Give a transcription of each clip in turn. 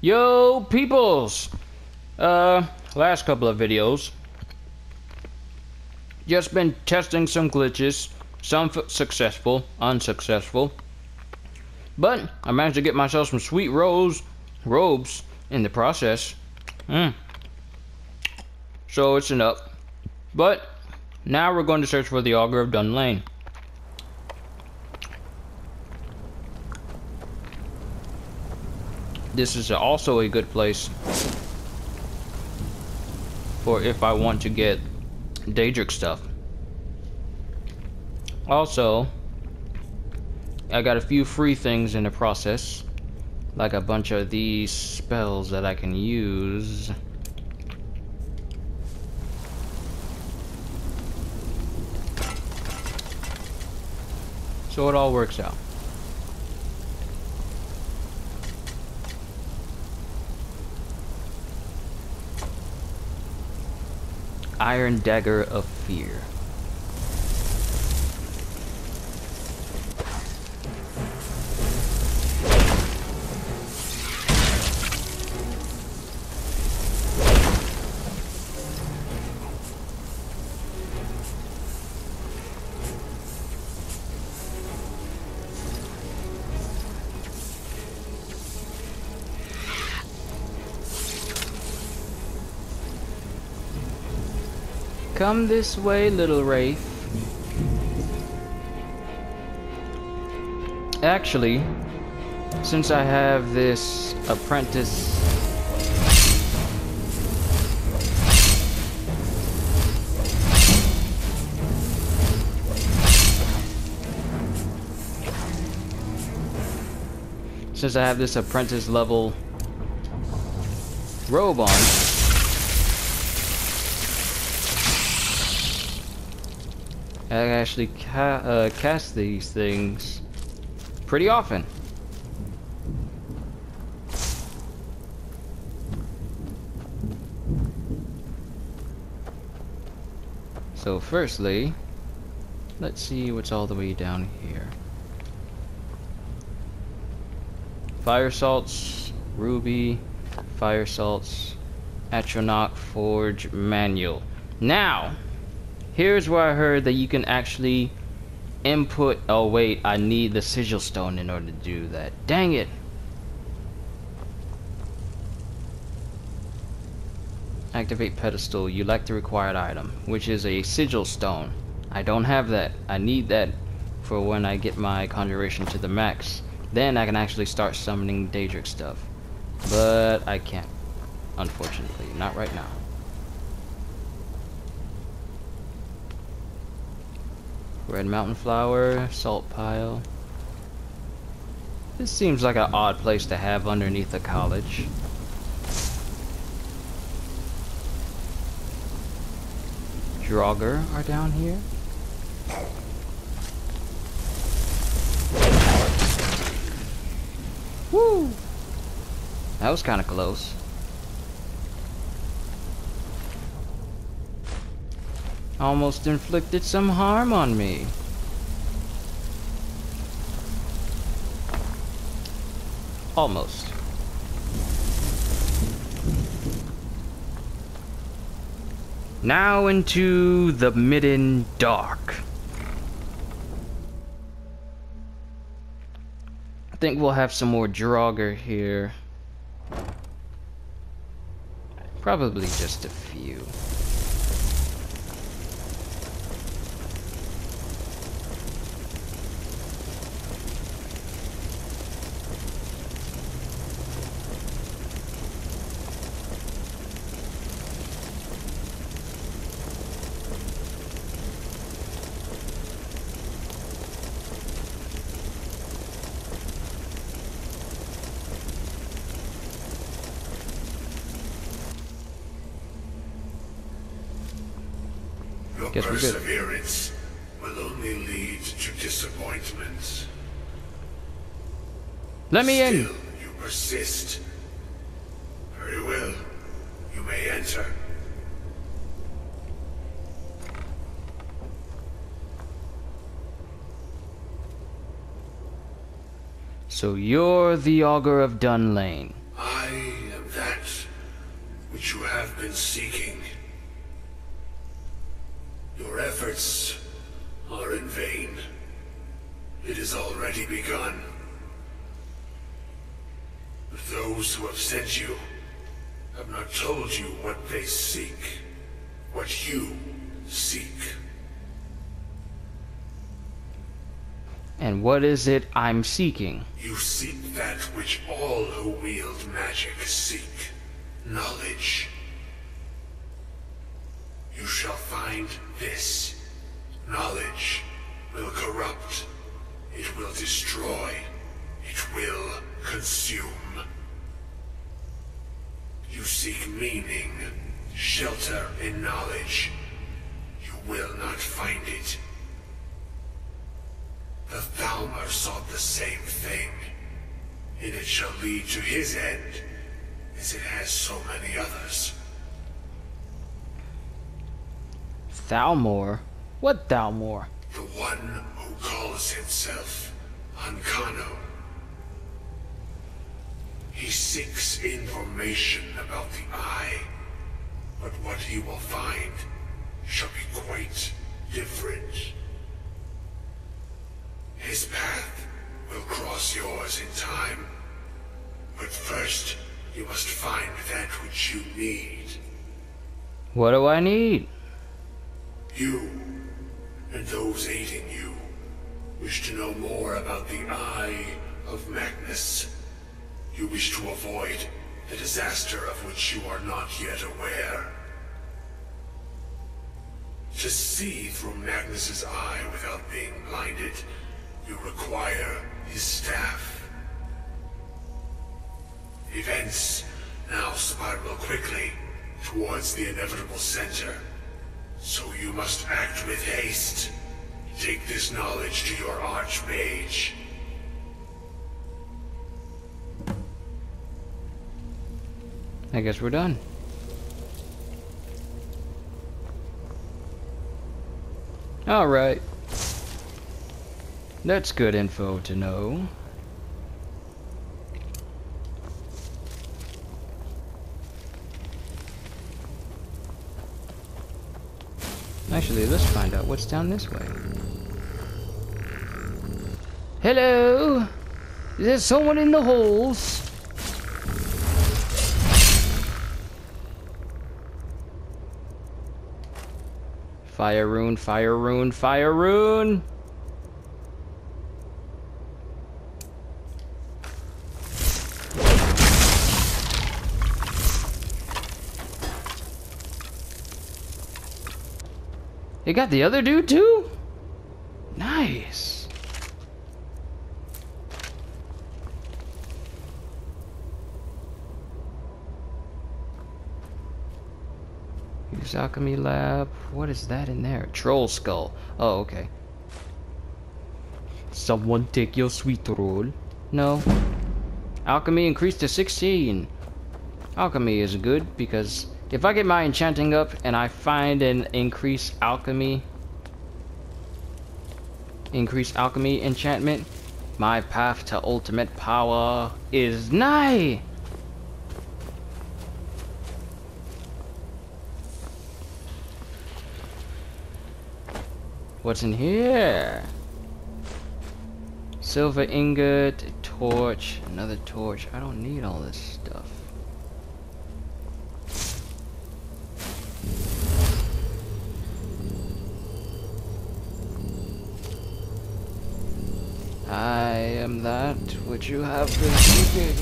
Yo, peoples! Uh, last couple of videos. Just been testing some glitches. Some successful, unsuccessful. But I managed to get myself some sweet robes, robes in the process. Hmm. So it's an up. But now we're going to search for the Augur of Dun This is also a good place for if I want to get Daedric stuff. Also, I got a few free things in the process. Like a bunch of these spells that I can use. So it all works out. Iron Dagger of Fear. Come this way, little Wraith. Actually, since I have this apprentice since I have this apprentice level robe on I actually ca uh, cast these things pretty often. So firstly, let's see what's all the way down here. Fire salts, ruby, fire salts, Atronach Forge manual. Now, Here's where I heard that you can actually input... Oh, wait. I need the sigil stone in order to do that. Dang it. Activate pedestal. You lack the required item, which is a sigil stone. I don't have that. I need that for when I get my conjuration to the max. Then I can actually start summoning Daedric stuff. But I can't. Unfortunately. Not right now. Red mountain flower, salt pile. This seems like an odd place to have underneath a college. Draugr are down here. Woo! That was kind of close. Almost inflicted some harm on me. Almost. Now into the midden dark. I think we'll have some more Draugr here. Probably just a few. Guess we're good. Perseverance will only lead to disappointments. Let me Still, in. you persist. Very well. You may enter. So you're the Augur of Dunlain. I am that which you have been seeking. Efforts are in vain. It has already begun. But those who have sent you have not told you what they seek, what you seek. And what is it I'm seeking? You seek that which all who wield magic seek. Knowledge. You shall find this. Knowledge will corrupt. It will destroy. It will consume. You seek meaning, shelter in knowledge. You will not find it. The Thalmor sought the same thing, and it shall lead to his end, as it has so many others. Thalmor? What Thalmor? The one who calls himself Ancano. He seeks information about the Eye, but what he will find shall be quite different. His path will cross yours in time. But first, you must find that which you need. What do I need? You, and those aiding you, wish to know more about the Eye of Magnus. You wish to avoid the disaster of which you are not yet aware. To see through Magnus's eye without being blinded, you require his staff. Events now spiral quickly towards the inevitable center. So you must act with haste. Take this knowledge to your Archmage. I guess we're done. Alright. That's good info to know. Actually, let's find out what's down this way. Hello? Is there someone in the holes? Fire rune, fire rune, fire rune! It got the other dude too? Nice. Use alchemy lab. What is that in there? Troll skull. Oh, okay. Someone take your sweet roll. No. Alchemy increased to 16. Alchemy is good because if I get my enchanting up and I find an increased alchemy, increased alchemy enchantment, my path to ultimate power is nigh. What's in here? Silver ingot, torch, another torch. I don't need all this stuff. That which you have been seeking.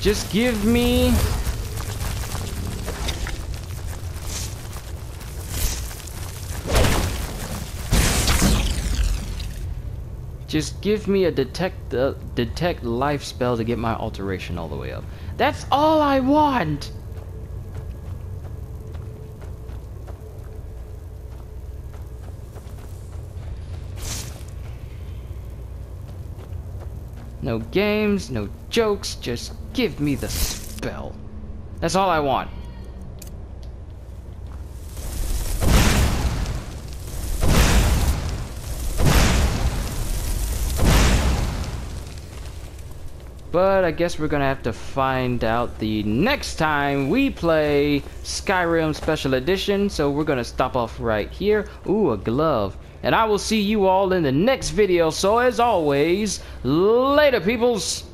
Just give me Just give me a detect uh, detect life spell to get my alteration all the way up. That's all I want. No games, no jokes, just give me the spell. That's all I want. But I guess we're gonna have to find out the next time we play Skyrim Special Edition. So we're gonna stop off right here. Ooh, a glove. And I will see you all in the next video. So as always, later peoples!